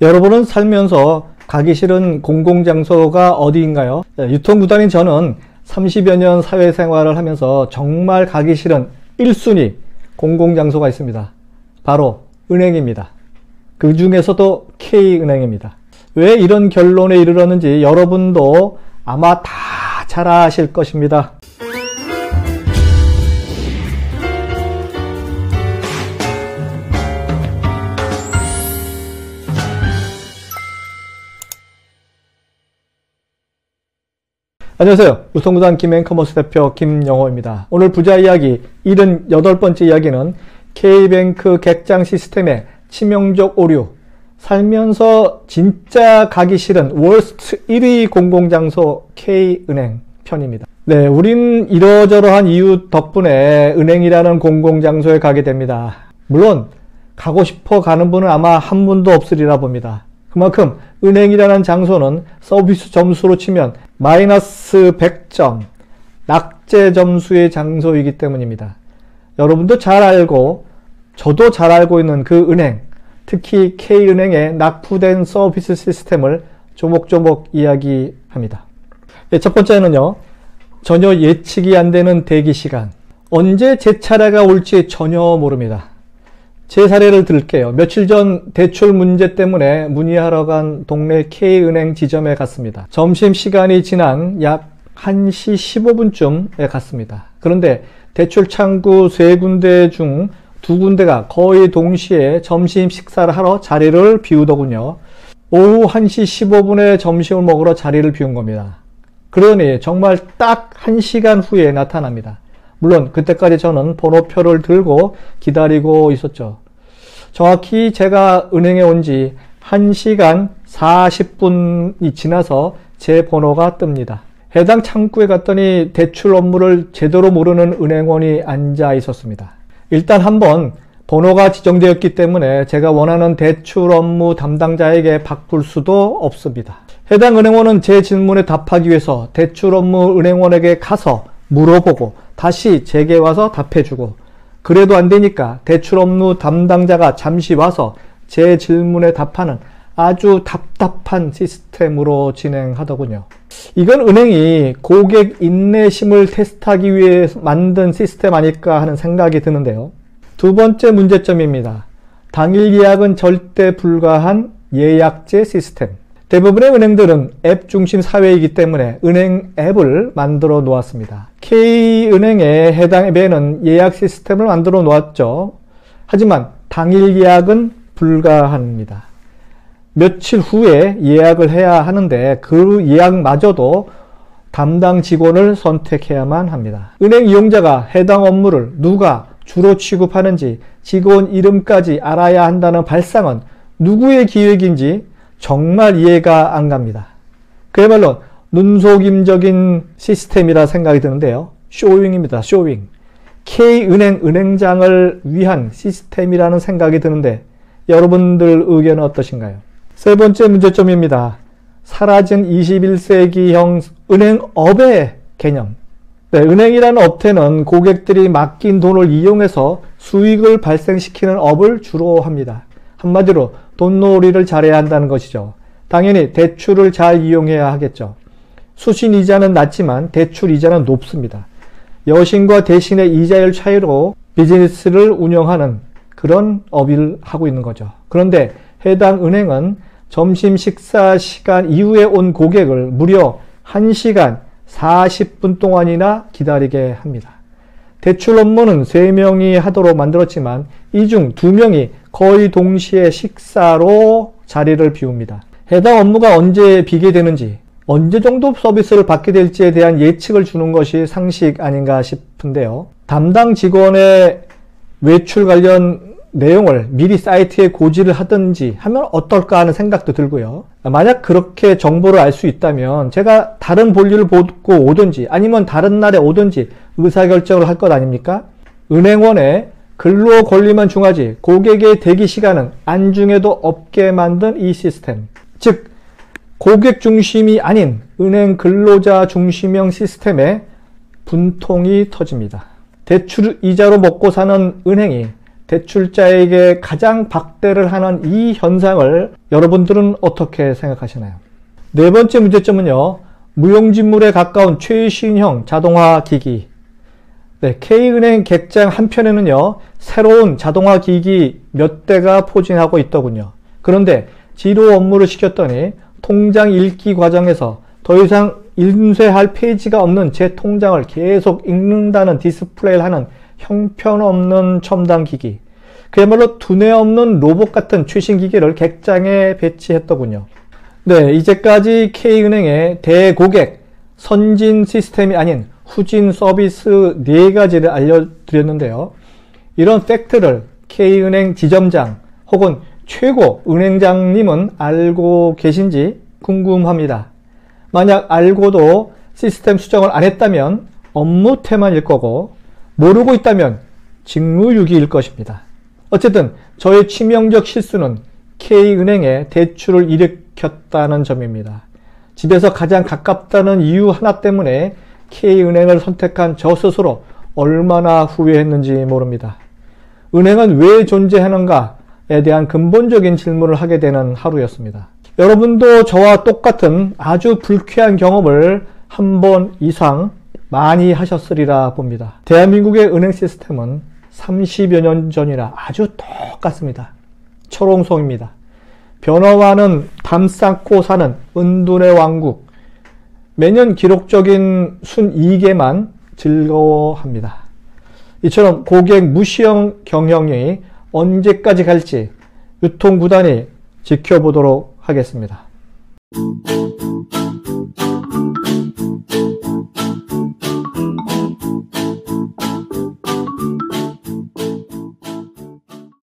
여러분은 살면서 가기 싫은 공공장소가 어디인가요? 네, 유통구단인 저는 30여 년 사회생활을 하면서 정말 가기 싫은 1순위 공공장소가 있습니다. 바로 은행입니다. 그 중에서도 K은행입니다. 왜 이런 결론에 이르렀는지 여러분도 아마 다 잘 아실 것입니다. 안녕하세요. 우성구단 김앤커머스 대표 김영호입니다. 오늘 부자 이야기 78번째 이야기는 K뱅크 객장 시스템의 치명적 오류 살면서 진짜 가기 싫은 월스트 1위 공공장소 K은행 편입니다. 네, 우린 이러저러한 이유 덕분에 은행이라는 공공장소에 가게 됩니다. 물론 가고 싶어 가는 분은 아마 한 분도 없으리라 봅니다. 그만큼 은행이라는 장소는 서비스 점수로 치면 마이너스 100점, 낙제 점수의 장소이기 때문입니다. 여러분도 잘 알고 저도 잘 알고 있는 그 은행, 특히 K은행의 낙후된 서비스 시스템을 조목조목 이야기합니다. 네, 첫 번째는요. 전혀 예측이 안 되는 대기 시간. 언제 제 차례가 올지 전혀 모릅니다. 제 사례를 들게요. 며칠 전 대출 문제 때문에 문의하러 간 동네 K은행 지점에 갔습니다. 점심시간이 지난 약 1시 15분쯤에 갔습니다. 그런데 대출 창구 세 군데 중 두 군데가 거의 동시에 점심 식사를 하러 자리를 비우더군요. 오후 1시 15분에 점심을 먹으러 자리를 비운 겁니다. 그러니 정말 딱 1시간 후에 나타납니다. 물론 그때까지 저는 번호표를 들고 기다리고 있었죠. 정확히 제가 은행에 온 지 1시간 40분이 지나서 제 번호가 뜹니다. 해당 창구에 갔더니 대출 업무를 제대로 모르는 은행원이 앉아 있었습니다. 일단 한번 번호가 지정되었기 때문에 제가 원하는 대출 업무 담당자에게 바꿀 수도 없습니다. 해당 은행원은 제 질문에 답하기 위해서 대출 업무 은행원에게 가서 물어보고 다시 제게 와서 답해주고 그래도 안 되니까 대출 업무 담당자가 잠시 와서 제 질문에 답하는 아주 답답한 시스템으로 진행하더군요. 이건 은행이 고객 인내심을 테스트하기 위해 만든 시스템 아닐까 하는 생각이 드는데요. 두 번째 문제점입니다. 당일 예약은 절대 불가한 예약제 시스템. 대부분의 은행들은 앱 중심 사회이기 때문에 은행 앱을 만들어 놓았습니다. K은행의 해당 앱에는 예약 시스템을 만들어 놓았죠. 하지만 당일 예약은 불가합니다. 며칠 후에 예약을 해야 하는데 그 예약마저도 담당 직원을 선택해야만 합니다. 은행 이용자가 해당 업무를 누가 주로 취급하는지 직원 이름까지 알아야 한다는 발상은 누구의 기획인지 정말 이해가 안 갑니다. 그야말로 눈속임적인 시스템이라 생각이 드는데요. 쇼윙입니다. 쇼윙. K은행 은행장을 위한 시스템이라는 생각이 드는데 여러분들 의견은 어떠신가요? 세 번째 문제점입니다. 사라진 21세기형 은행업의 개념. 네, 은행이라는 업태는 고객들이 맡긴 돈을 이용해서 수익을 발생시키는 업을 주로 합니다. 한마디로 돈놀이를 잘해야 한다는 것이죠. 당연히 대출을 잘 이용해야 하겠죠. 수신 이자는 낮지만 대출 이자는 높습니다. 여신과 대신의 이자율 차이로 비즈니스를 운영하는 그런 업을 하고 있는 거죠. 그런데 해당 은행은 점심 식사 시간 이후에 온 고객을 무려 1시간 40분 동안이나 기다리게 합니다. 대출 업무는 3명이 하도록 만들었지만 이 중 2명이 거의 동시에 식사로 자리를 비웁니다. 해당 업무가 언제 비게 되는지, 언제 정도 서비스를 받게 될지에 대한 예측을 주는 것이 상식 아닌가 싶은데요. 담당 직원의 외출 관련 내용을 미리 사이트에 고지를 하든지 하면 어떨까 하는 생각도 들고요. 만약 그렇게 정보를 알 수 있다면 제가 다른 볼일을 보고 오든지 아니면 다른 날에 오든지 의사결정을 할 것 아닙니까? 은행원에 근로 권리만 중하지 고객의 대기 시간은 안중에도 없게 만든 이 시스템. 즉 고객 중심이 아닌 은행 근로자 중심형 시스템에 분통이 터집니다. 대출 이자로 먹고 사는 은행이 대출자에게 가장 박대를 하는 이 현상을 여러분들은 어떻게 생각하시나요? 네 번째 문제점은요. 무용지물에 가까운 최신형 자동화 기기. 네, K은행 객장 한편에는요. 새로운 자동화 기기 몇 대가 포진하고 있더군요. 그런데 지로 업무를 시켰더니 통장 읽기 과정에서 더 이상 인쇄할 페이지가 없는 제 통장을 계속 읽는다는 디스플레이를 하는 형편없는 첨단 기기. 그야말로 두뇌 없는 로봇 같은 최신 기기를 객장에 배치했더군요. 네, 이제까지 K은행의 대고객 선진 시스템이 아닌 후진 서비스 네 가지를 알려드렸는데요. 이런 팩트를 K은행 지점장 혹은 최고 은행장님은 알고 계신지 궁금합니다. 만약 알고도 시스템 수정을 안 했다면 업무 태만일 거고 모르고 있다면 직무유기일 것입니다. 어쨌든 저의 치명적 실수는 K은행에 대출을 일으켰다는 점입니다. 집에서 가장 가깝다는 이유 하나 때문에 K은행을 선택한 저 스스로 얼마나 후회했는지 모릅니다. 은행은 왜 존재하는가에 대한 근본적인 질문을 하게 되는 하루였습니다. 여러분도 저와 똑같은 아주 불쾌한 경험을 한 번 이상 많이 하셨으리라 봅니다. 대한민국의 은행 시스템은 30여 년 전이라 아주 똑같습니다. 초롱송입니다. 변화와는 담쌓고 사는 은둔의 왕국. 매년 기록적인 순이익에만 즐거워합니다. 이처럼 고객 무시형 경영이 언제까지 갈지 유통구단이 지켜보도록 하겠습니다.